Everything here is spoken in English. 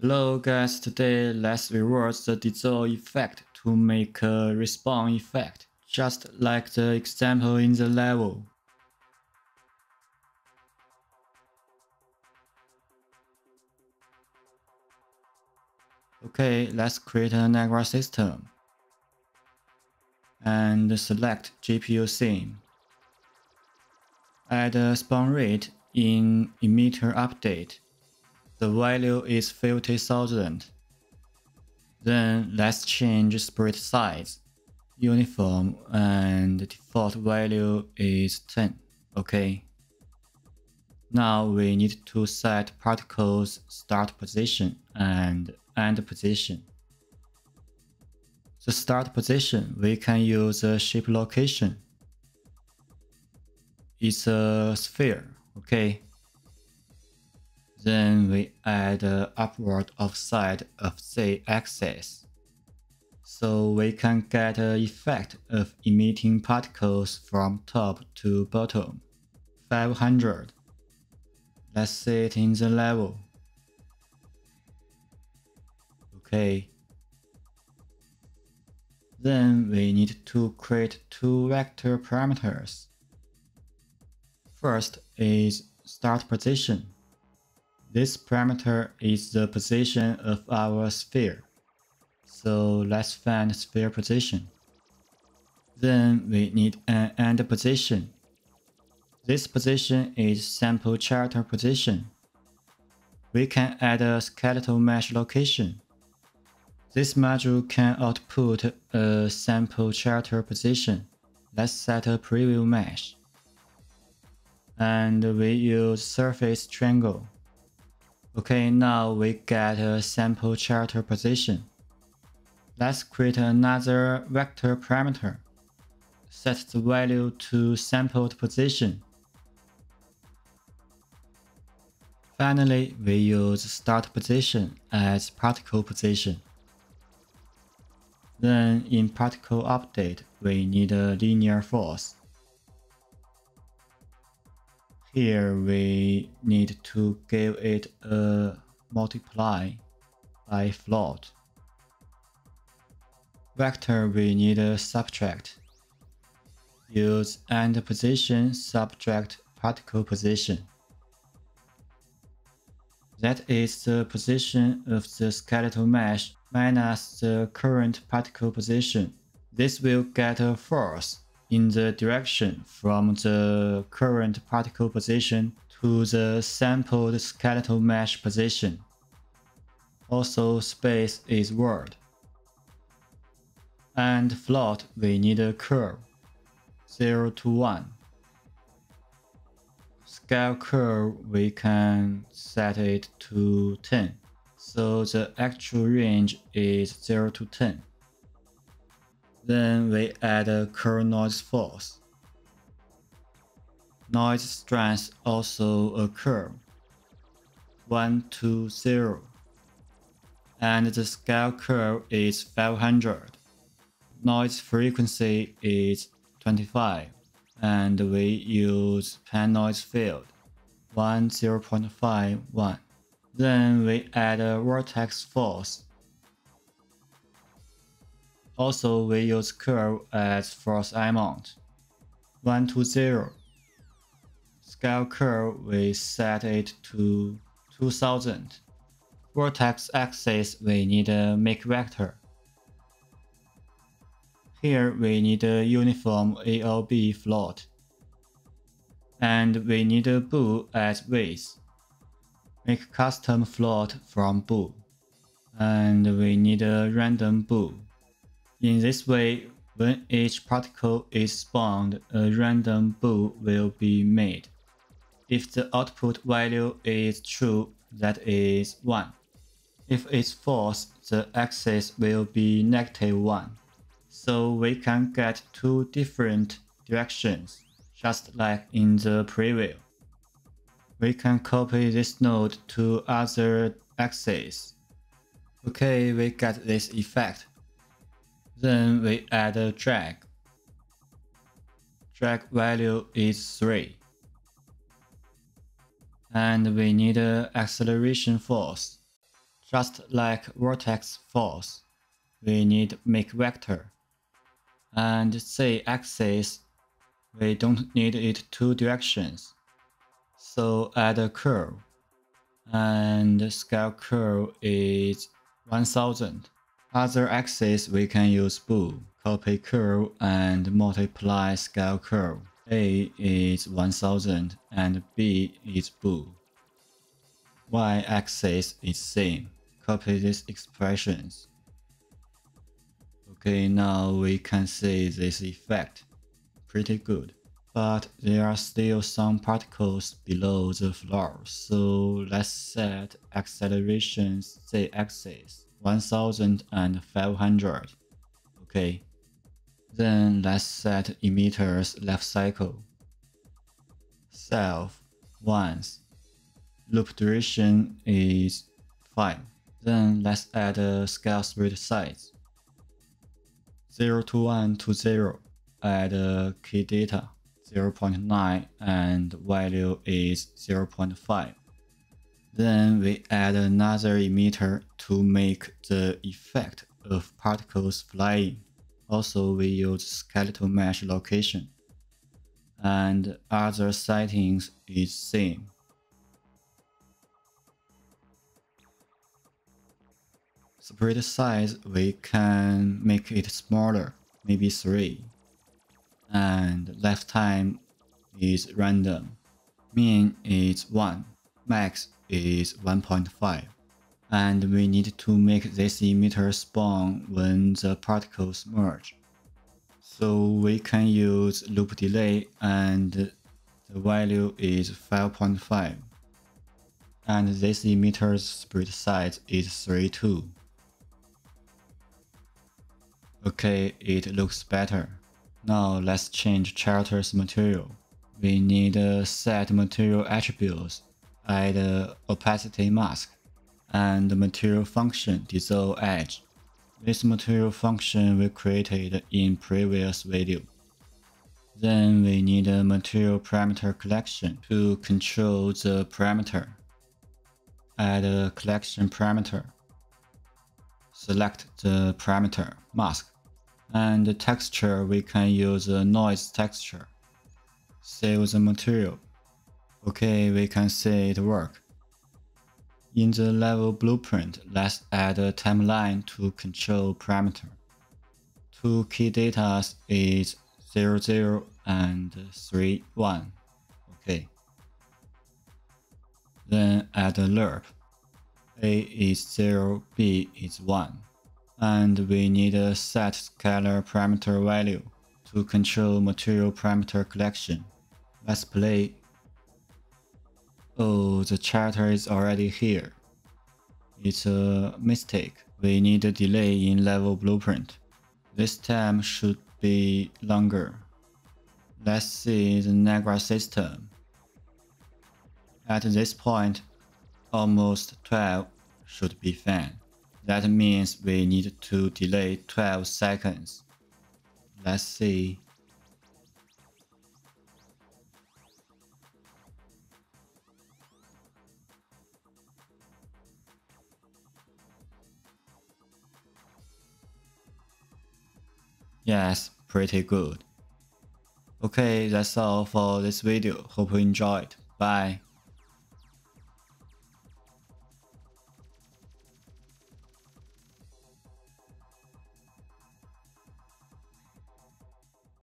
Hello guys, today let's reverse the dissolve effect to make a respawn effect, just like the example in the level. Okay, let's create a Niagara system. And select GPU scene. Add a spawn rate in emitter update the value is 50,000. Then let's change sprite size, uniform, and default value is 10. Okay. Now we need to set particles start position and end position. The start position, we can use a shape location. It's a sphere, okay? Then we add the upward offset of the axis. So we can get an effect of emitting particles from top to bottom. 500. Let's see it in the level. Okay. Then we need to create two vector parameters. First is start position. This parameter is the position of our sphere. So let's find sphere position. Then we need an end position. This position is sample character position. We can add a skeletal mesh location. This module can output a sample character position. Let's set a preview mesh. And we use surface triangle. Okay, now we get a sample character position. Let's create another vector parameter. Set the value to sampled position. Finally, we use start position as particle position. Then in particle update, we need a linear force. Here we need to give it a multiply by float. Vector we need a subtract. Use end position subtract particle position. That is the position of the skeletal mesh minus the current particle position. This will get a force in the direction from the current particle position to the sampled skeletal mesh position. Also space is world. And float we need a curve 0 to 1. Scale curve we can set it to 10. So the actual range is 0 to 10. Then we add a curl noise force. Noise strength also occur. 1 to 0. And the scale curve is 500. Noise frequency is 25. And we use pan noise field 1 0.51. Then we add a vortex force also, we use curve as force amount. 1 to 0. Scale curve, we set it to 2000. Vortex axis, we need a make vector. Here we need a uniform ALB float. And we need a bool as base. Make custom float from bool. And we need a random bool. In this way, when each particle is spawned, a random bool will be made. If the output value is true, that is 1. If it's false, the axis will be negative 1. So we can get two different directions, just like in the preview. We can copy this node to other axes. Okay, we get this effect. Then we add a drag. Drag value is 3. And we need an acceleration force. Just like vortex force, we need make vector. And say axis, we don't need it two directions. So add a curve. And scale curve is 1000. Other axes we can use bool, copy curve and multiply scale curve. A is 1000 and B is bool. Y-axis is same. Copy these expressions. Okay, now we can see this effect. Pretty good. But there are still some particles below the floor, so let's set acceleration z-axis 1500. Okay. Then let's set emitter's life cycle. Self once. Loop duration is 5. Then let's add a scale sprite size. 0 to 1 to 0. Add key data 0.9 and value is 0.5. Then we add another emitter to make the effect of particles flying. Also, we use skeletal mesh location. And other settings is same. Sprite size, we can make it smaller, maybe 3. And lifetime is random. Mean is 1, max is 1.5 and we need to make this emitter spawn when the particles merge. So we can use loop delay and the value is 5.5 and this emitter's sprite size is 32. Okay, it looks better. Now let's change character's material. We need a set material attributes, add opacity mask and the material function dissolve edge. This material function we created in previous video. Then we need a material parameter collection to control the parameter. Add a collection parameter. Select the parameter mask. And the texture we can use a noise texture. Save the material. Okay, we can see it work. In the level blueprint, let's add a timeline to control parameter. Two key data is 00 and 31. Okay. Then add a lerp. A is 0, B is 1. And we need a set scalar parameter value to control material parameter collection. Let's play Oh, the charter is already here. It's a mistake. We need a delay in level blueprint. This time should be longer. Let's see the Niagara system. At this point, almost 12 should be fine. That means we need to delay 12 seconds. Let's see. Yes, pretty good. Okay, that's all for this video. Hope you enjoyed. Bye.